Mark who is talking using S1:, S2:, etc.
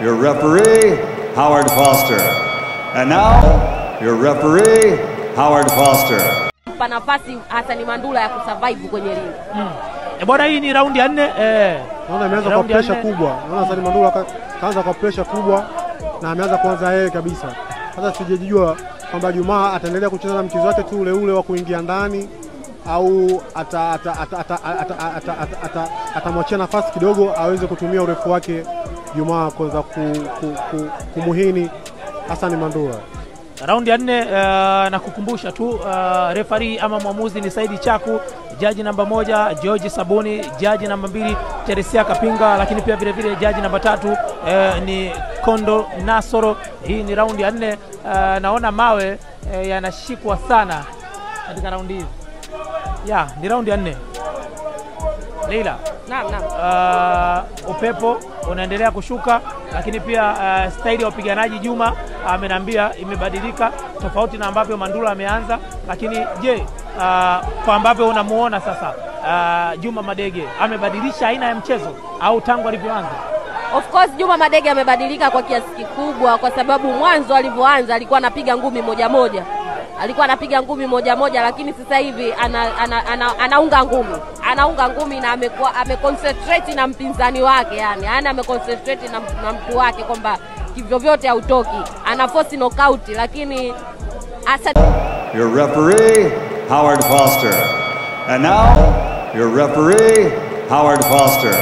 S1: your referee, Howard Foster. And now, your referee, Howard Foster.
S2: Panafasi Hassan Mandula ya kusurvive kwenye ring.
S3: E bwana, hii ni raundi ya nne eh,
S4: Naona ameanza kwa
S3: pressure
S4: presha kubwa. Naona Hassan Mandula ka- kaanza kwa pressure kubwa na ameanza kuanza yeye kabisa. Sasa sijajua kwamba Jumaa ataendelea kucheza na mchezo wake tu ule ule wa kuingia ndani au atamwachia ata, ata, ata, ata, ata, ata, ata, atamwachia nafasi kidogo aweze kutumia urefu wake Jumaa kuweza ku, ku, ku, kumuhini Hasani Mandura.
S3: raundi ya nne uh, na kukumbusha tu uh, refari ama mwamuzi ni Saidi Chaku, jaji namba moja George Sabuni, jaji namba mbili Teresia Kapinga, lakini pia vilevile vile jaji namba tatu uh, ni Kondo Nasoro. Hii ni raundi ya nne. Uh, naona mawe uh, yanashikwa sana katika raundi hizi. Ya, ni raundi ya nne. Leila,
S2: Naam, naam.
S3: uh, upepo unaendelea kushuka, lakini pia uh, staili ya upiganaji Juma amenambia uh, imebadilika tofauti na ambavyo Mandula ameanza. Lakini je, uh, kwa ambavyo unamuona sasa uh, Juma Madege amebadilisha aina ya mchezo au tangu alivyoanza?
S2: Of course Juma Madege amebadilika kwa kiasi kikubwa, kwa sababu mwanzo alivyoanza alikuwa anapiga ngumi moja moja, alikuwa anapiga ngumi moja moja, lakini sasa hivi ana, ana, ana, anaunga ngumi, anaunga ngumi na amekuwa ameconcentrate na mpinzani wake, yani yani ameconcentrate na, na mtu wake kwamba kivyovyote hautoki, ana force knockout, lakini asa
S1: Your referee, Howard Foster. And now, your referee, Howard Foster.